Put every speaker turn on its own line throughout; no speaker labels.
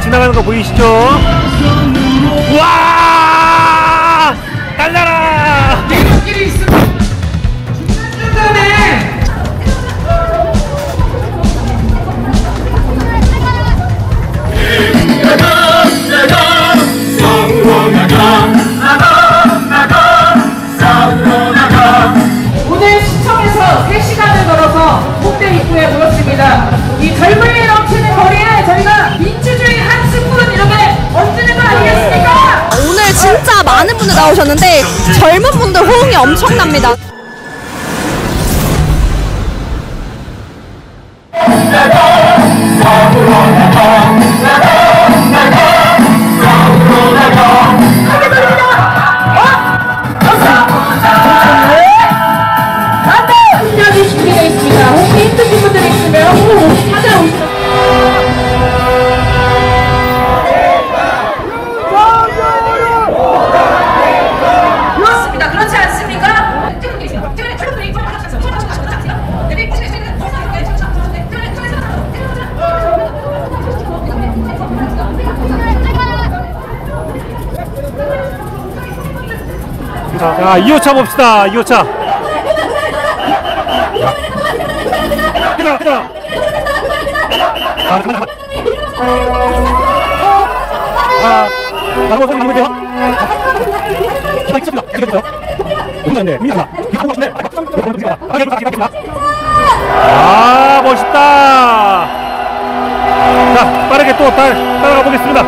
지나가는 거 보이시죠? 와!
나오셨는데 젊은 분들 호응이 엄청납니다.
자, 자 2호차 봅시다. 2호차. 기다려, 기다려. 아. 아, 나도 소리 나면 돼요? 아, 있습니다. 이렇게 돼요. 혼자 안 돼. 민이다. 이거 하고 싶네. 아. 아, 멋있다. 자, 빠르게 또 따, 따라가 보겠습니다.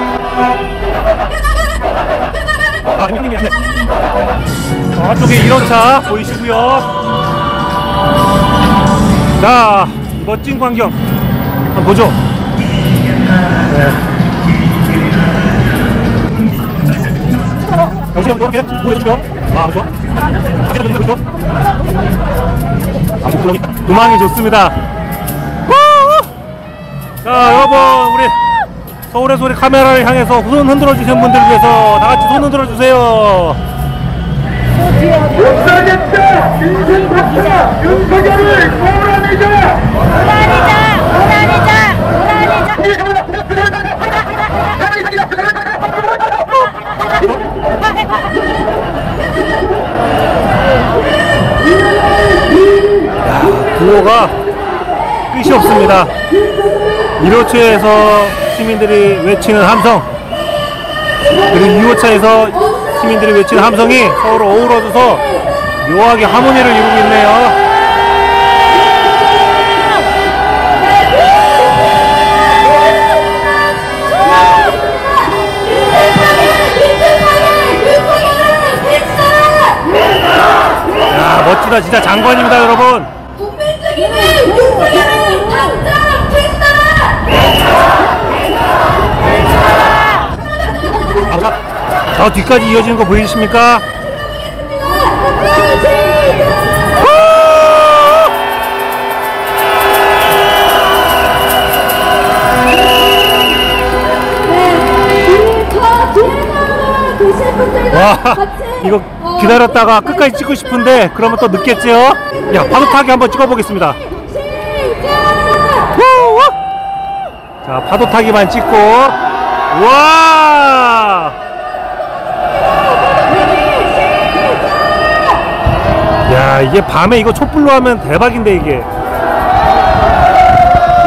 아, 형님이 안 돼. 저쪽에 1호차 보이시고요. 자 멋진 광경. 한번 보죠. 네. 여보세요 이렇게 보여주시죠? 아 그렇죠? 밖에서 보여주죠? 아 좋구나 도망이 좋습니다. 후! 자 여러분 우리 서울의 소리 카메라를 향해서 손 흔들어 주신 분들 위해서 다 같이 손 흔들어 주세요
역사겠다! 인생 박사 윤석열을 몰아내자!
구호가 끝이 없습니다. 1호차에서 시민들이 외치는 함성 그리고 2호차에서 시민들이 외치는 함성이 서로 어우러져서 묘하게 하모니를 이루고 있네요. 야 멋지다 진짜 장관입니다 여러분. 아, 저 뒤까지 이어지는 거 보이십니까? 와 이거 기다렸다가 끝까지 찍고 싶은데 그러면 또 늦겠죠? 야 파도 타기 한번 찍어보겠습니다. 후! 자 파도 타기만 찍고 와! 야 이게 밤에 이거 촛불로 하면 대박인데 이게.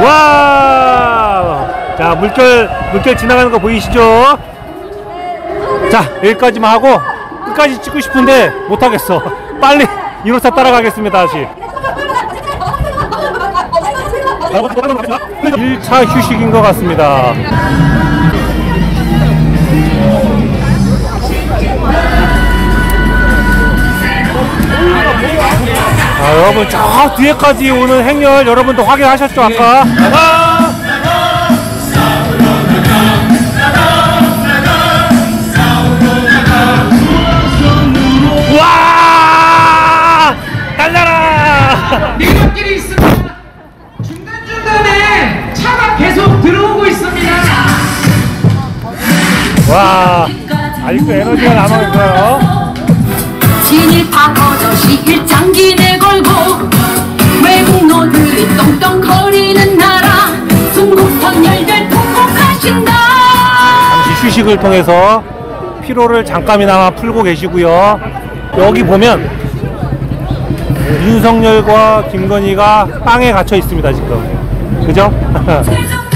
와! 자 물결 물결 지나가는 거 보이시죠? 자 여기까지만 하고 끝까지 찍고 싶은데 못하겠어. 빨리 1호차 따라가겠습니다 다시. 1차 휴식인 것 같습니다 자 여러분 저 뒤에까지 오는 행렬 여러분도 확인하셨죠 아까? 와! 달려라!
내리막길이 있으면 중간 중간에 차가 계속 들어오고 있습니다.
와 아직도 에너지가 남아 있어요
진일파 버젓이 일장기 내 걸고 외국 노들이 떵떵거리는 나라 중국선 열별 통곡하신다
휴식을 통해서 피로를 잠깐이나마 풀고 계시고요. 여기 보면 윤석열과 김건희가 빵에 갇혀 있습니다 지금. 그죠?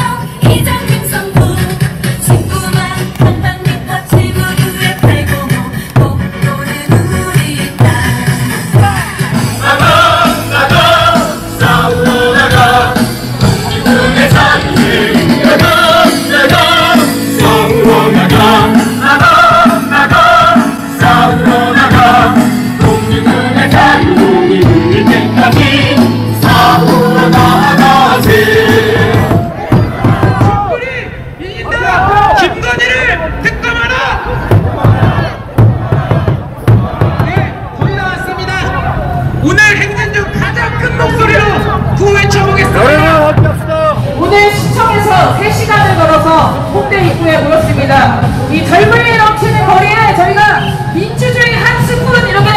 홍대 입구에 모였습니다. 이 젊음이 넘치는 거리에 저희가 민주주의 한 스푼 이렇게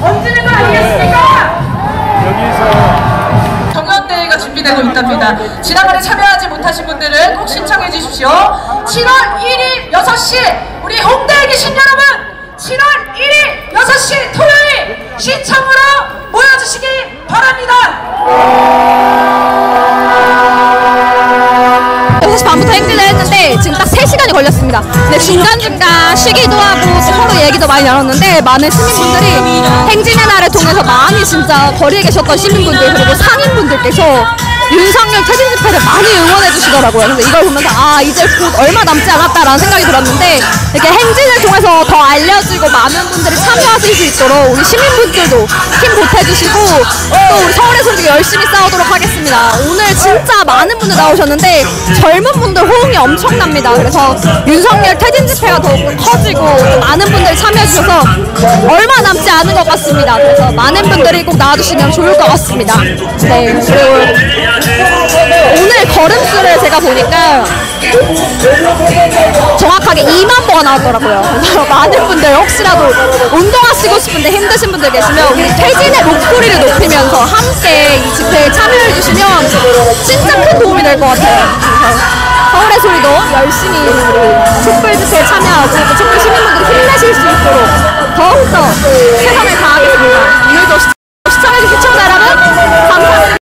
얹는 거 아니겠습니까? 경연대회가 준비되고 있답니다. 지난번에 참여하지 못하신 분들은 꼭 신청해 주십시오. 7월 1일 6시 우리 홍대에 계신 여러분 7월 1일 6시 토요일 시청으로 모여주시기 바랍니다.
중간중간 쉬기도 하고 또 서로 얘기도 많이 나눴는데 많은 시민분들이 행진의 날을 통해서 많이 진짜 거리에 계셨던 시민분들 그리고 상인분들께서 윤석열 퇴진 집회를 많이 응원해 주시더라고요. 그래서 이걸 보면서 아 이제 곧 얼마 남지 않았다라는 생각이 들었는데 이렇게 행진을 통해서 더 알려지고 많은 분들이 참여하실 수 있도록 우리 시민분들도 힘 보태주시고 또 우리 서울에서 열심히 싸우도록 하겠습니다. 오늘 진짜 많은 분들 나오셨는데 젊은 분들 호응이 엄청납니다. 그래서 윤석열 퇴진 집회가 더욱 커지고 또 많은 분들이 참여해 주셔서 얼마 남지 않은 것 같습니다. 그래서 많은 분들이 꼭 나와주시면 좋을 것 같습니다. 네. 그리고 오늘 걸음수를 제가 보니까 정확하게 2만 보가 나왔더라고요. 그래서 많은 분들 혹시라도 운동하시고 싶은데 힘드신 분들 계시면 우리 퇴진의 목소리를 높이면서 함께 이 집회에 참여해 주시면 소리도 열심히 촛불 집회에 참여하고 또 촛불 시민분들이 힘내실 수 있도록 더욱더 최선을 다하겠습니다.